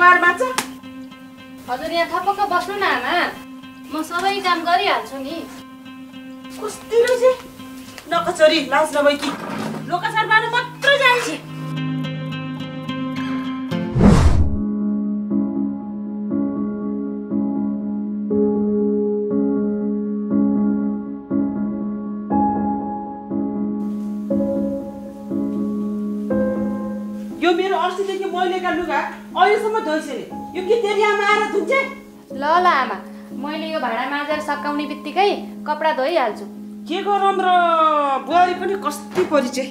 गएर बाँच्छ हजुर यहाँ थपक्क बस्नु न आमा म सबै काम गरिहाल्छु नि कस्ती रहेछ नकचोरी लाज नभई कि लोकाचार मार्नु मात्र जान्छ यो मेरो अस्तिदेखि मैलेका लुगा अहिलेसम्म यो के तेरि आमा आएर धुन्छे? ल ल आमा मैले यो भाँडा माझेर सकाउने बित्तिकै कपडा धोइहाल्छु। के गरौँ र बुहारी पनि कस्ती परिचय।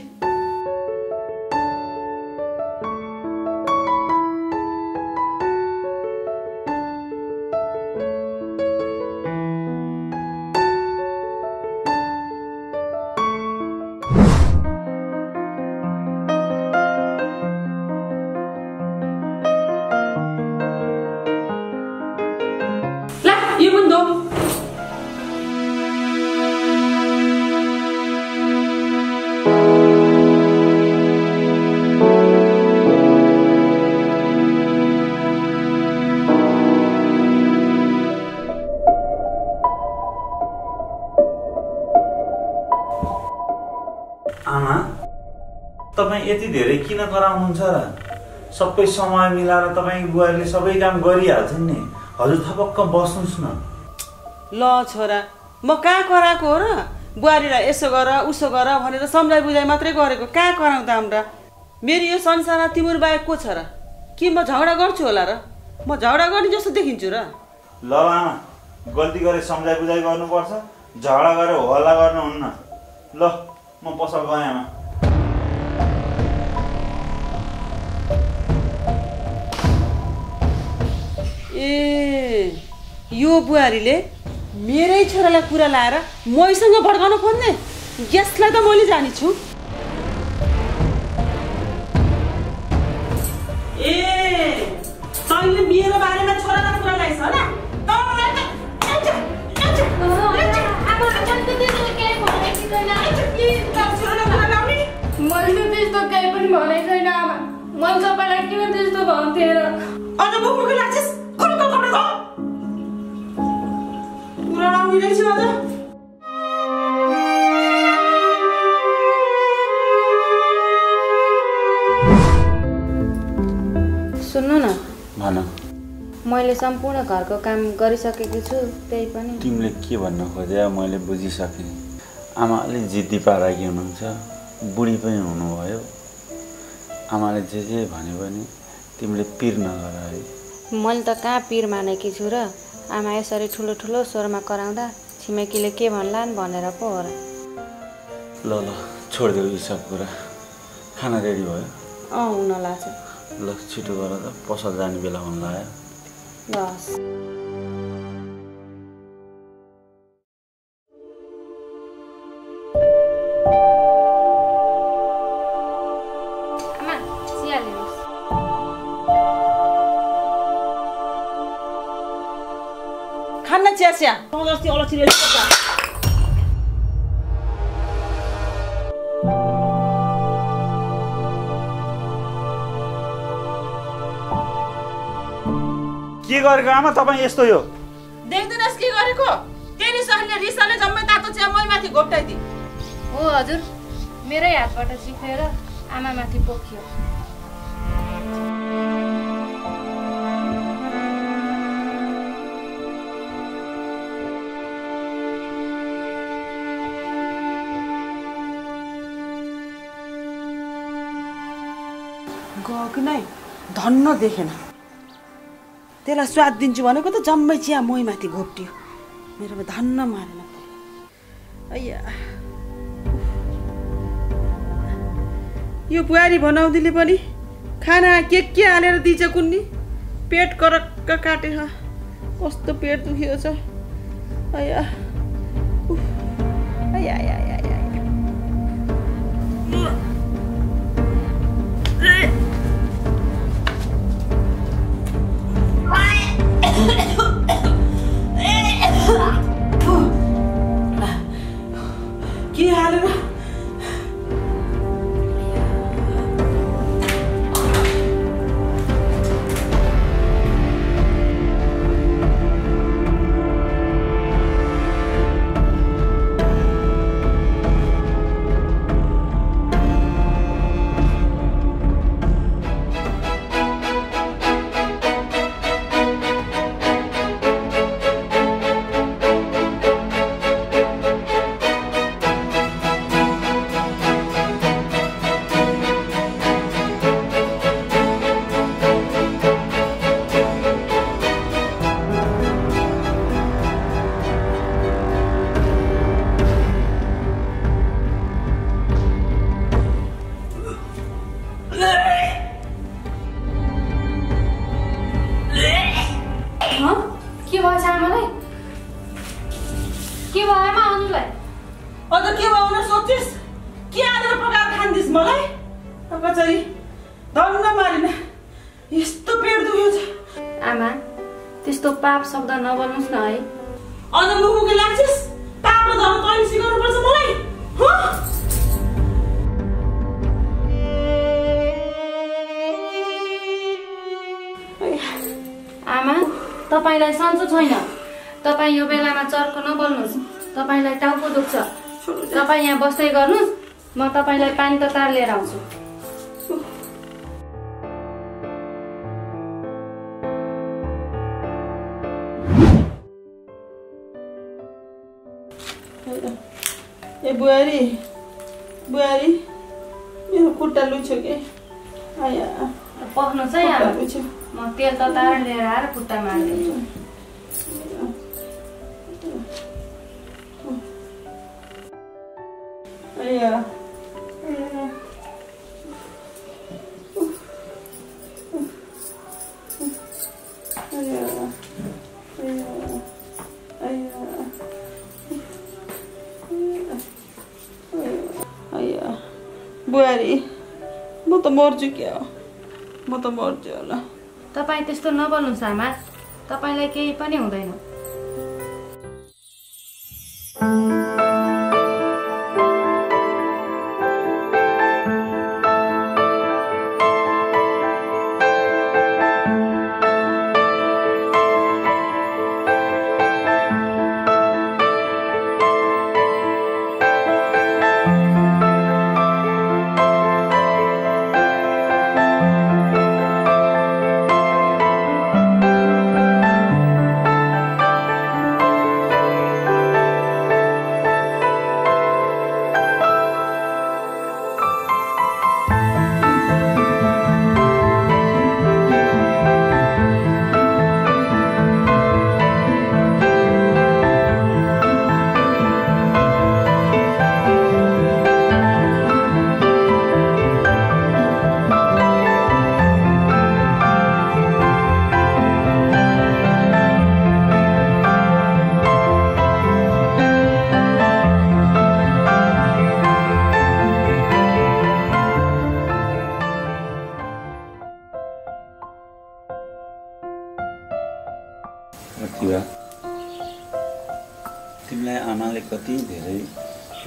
तपाईँ यति धेरै किन कराउनुहुन्छ र? सबै समय मिलाएर तपाईँ बुहारीले सबै काम गरिहाल्छन् नि। हजुर थपक्क बस्नुहोस् न। ल छोरा म कहाँ कराएको हो र? बुहारीलाई यसो गर उसो गर भनेर सम्झाइ बुझाइ मात्रै गरेको कहाँ कराउँदा हाम्रा? मेरो यो संसारमा तिम्रो बाहेक को छ र? कि म झगडा गर्छु होला र? म झगडा गर्ने जस्तो देखिन्छु र। ल आमा गल्ती गरे सम्झाइ बुझाइ गर्नुपर्छ झगडा गरेर हल्ला गर्नुहुन्न। ल म पसल गएँ आमा। ए यो बुहारीले मेरै छोरालाई कुरा लाएर मैसँग भड्काउन खोज्ने? यसलाई त मैले जानेछु। ए तैँले मेरो बारेमा छोरालाई कुरा लगाइस होला। मैले त्यस्तो केही पनि भनेको छैन आमा। मैले तपाईँलाई किन त्यस्तो भन्थेँ? र अझ बोक्नुको लाग्छस् अझ सुन्नु न भन मैले सम्पूर्ण घरको काम गरिसकेकी छु त्यही पनि तिमीले के भन्न खोज्या मैले बुझिसकेँ आमा अलिक जिद्दी पाराकी हुनुहुन्छ बुढी पनि हुनुभयो आमाले जे जे भन्यो भने तिमीले पिर नगर है मैले त कहाँ पिर मानेकी छु र? आमा यसरी ठुलो ठुलो स्वरमा कराउँदा छिमेकीले के भन्लान् भनेर पो हो र। ल ल छोडिदेऊ यी सब कुरा। खाना रेडी भयो? अँ हुन लाग्छ। ल छिटो गर त पसल जाने बेला हुन लाग्यो। बस। चिया तँ जस्तै के गरेको आमा तपाईँ यस्तो यो देख्दैनस् के गरेको तेरि सहरले रिसाले जम्मै तातो चिया मै माथि घोप्टाइदिए हो हजुर मेरै हातबाट चिखेर आमामाथि पोखियो गएको नै धन्न देखेन। त्यसलाई स्वाद दिन्छु भनेको त जम्मै चिया मै माथि घोप्टियो। मेरोमा धन्न मारेन अಯ್या यो बुहारी भनाउँदिले पनि खाना के के हालेर दिन्छ कुन्नी? पेट करक्क काटेछ कस्तो पेट दुखिएको छ। अಯ್या उफ। भएछ आमालाई के भयो आमा हजुरलाई अझ के बनाउन सोच्थिस् के आएर पकाएर खान्थिस् मलाई कचरी धन्न मारिन यस्तो पेट दुख्यो छ आमा त्यस्तो पाप शब्द नबोल्नुहोस् न है अझ मुखमुखी लाग्छिस् पाप र धर्म कहिले सिकाउनु पर्छ तपाईँलाई सन्चो छैन। तपाईँ यो बेलामा चर्को नबोल्नुहोस्। तपाईँलाई टाउको दुख्छ। तपाईँ यहाँ बस्दै गर्नुहोस्। म तपाईँलाई पानी ततार लिएर आउँछु। ए बुहारी बुहारी मेरो खुट्टा लुछ्यो कि? पख्नुहोस् है खुट्टा आमा लुछ्यो म तेल ततार लिएर आएर खुट्टा मारिदिन्छु आया बुहारी म त मर्छु क्या हो म त मर्छु होला तपाईँ त्यस्तो नबोल्नुहोस् आमा तपाईँलाई केही पनि हुँदैन। प्रतिभा तिमीलाई आमाले कति धेरै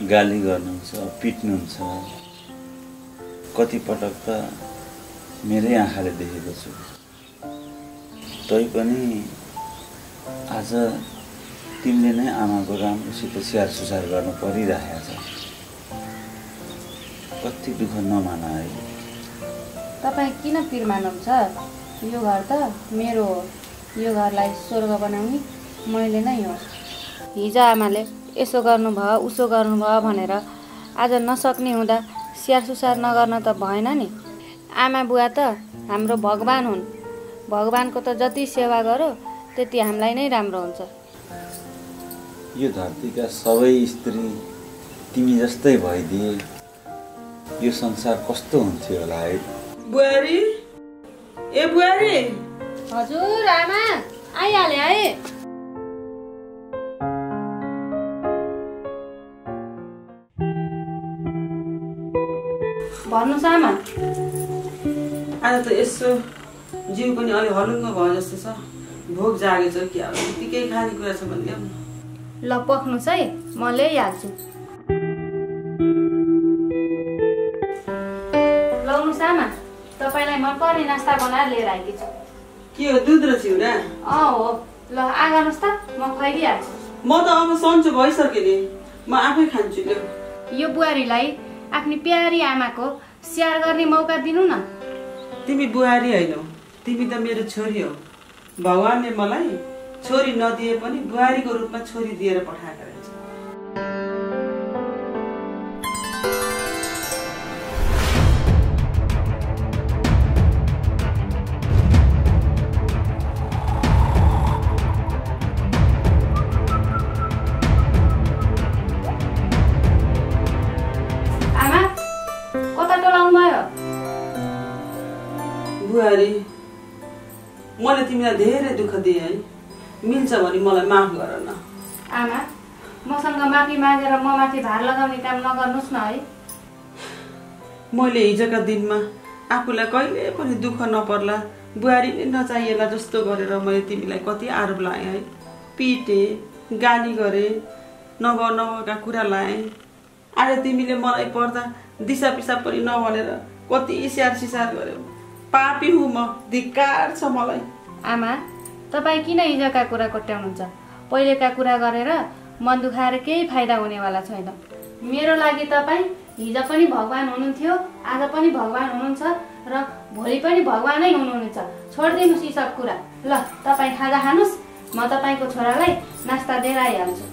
गाली गर्नुहुन्छ पिट्नुहुन्छ कतिपटक त मेरै आँखाले देखेको छु। तैपनि आज तिमीले नै आमाको राम्रोसित स्याहार सुसार गर्न परिरहेको छ। कति दुःख नमान है। तपाईँ किन पिर मान्नुहुन्छ? यो घर त मेरो हो। यो घरलाई स्वर्ग बनाउने मैले नै हो। हिजो आमाले यसो गर्नुभयो उसो गर्नुभयो भनेर आज नसक्ने हुँदा स्याहार सुसार नगर्न त भएन नि। आमा बुवा त हाम्रो भगवान् हुन्। भगवान्को त जति सेवा गरो त्यति हामीलाई नै राम्रो हुन्छ। यो धरतीका सबै स्त्री तिमी जस्तै भइदिए यो संसार कस्तो हुन्थ्यो होला है? बुहारी? ए बुहारी! हजुर आमा। आइहाले है। भन्नुहोस् आमा। आज त यसो जिउ पनि अलि हलुङ्गो भयो जस्तो छ। भोक जागेछ कि अब यतिकै खानेकुरा छ भने ल पख्नुहोस् है। म ल्याइहाल्छु। लाउनुहोस् आमा। तपाईँलाई मनपर्ने नास्ता बनाएर लिएर आएकी छु के हो दुध र चिउरा? अँ हो। ल आगानुहोस् त म खुवाइदिइहाल्छु म त अब सन्चो भइसकेँ नि। म आफै खान्छु ल्याउ यो बुहारीलाई आफ्नो प्यारी आमाको स्याहार गर्ने मौका दिनु न। तिमी बुहारी होइनौ तिमी त मेरो छोरी हौ। भगवान्ले मलाई छोरी नदिए पनि बुहारीको रूपमा छोरी दिएर पठाएका रहेछ। दिएँ। है मिल्छ भने मलाई माफ गर न। आमा मसँग माफी मागेर म माथि भार लगाउने काम नगर्नुहोस् न है। मैले हिजोका दिनमा आफूलाई कहिले पनि दुःख नपर्ला बुहारी नै नचाहिएला जस्तो गरेर मैले तिमीलाई कति आरोप लाएँ है। पिटेँ गाली गरेँ नभ नभएका कुरा लाएँ। आज तिमीले मलाई पर्दा दिसा पिसाब पनि नभनेर कति स्याहार सिसार गर्यो। पापी हुँ म धिक्कार छ मलाई। आमा तपाईँ किन हिजोका कुरा कोट्याउनुहुन्छ? पहिलेका कुरा गरेर मन दुखाएर केही फाइदा हुनेवाला छैन। मेरो लागि तपाईँ हिजो पनि भगवान् हुनुहुन्थ्यो आज पनि भगवान् हुनुहुन्छ र भोलि पनि भगवानै हुनुहुनेछ। छोडिदिनुहोस् यी सब कुरा। ल तपाईँ खाजा खानुहोस् म तपाईँको छोरालाई नास्ता दिएर आइहाल्छु।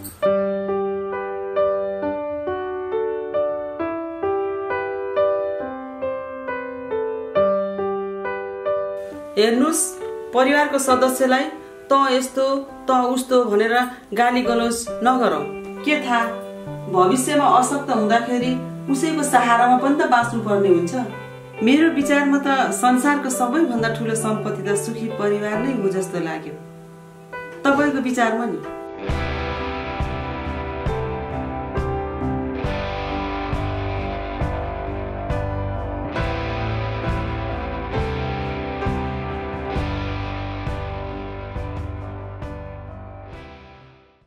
हेर्नुहोस् परिवारको सदस्यलाई त यस्तो त उस्तो भनेर गाली गलोज नगरौँ। के थाहा? भविष्यमा अशक्त हुँदाखेरि उसैको सहारामा पनि त बाँच्नु पर्ने हुन्छ। मेरो विचारमा त संसारको सबैभन्दा ठुलो सम्पत्ति त सुखी परिवार नै हो जस्तो लाग्यो। तपाईँको विचारमा नि?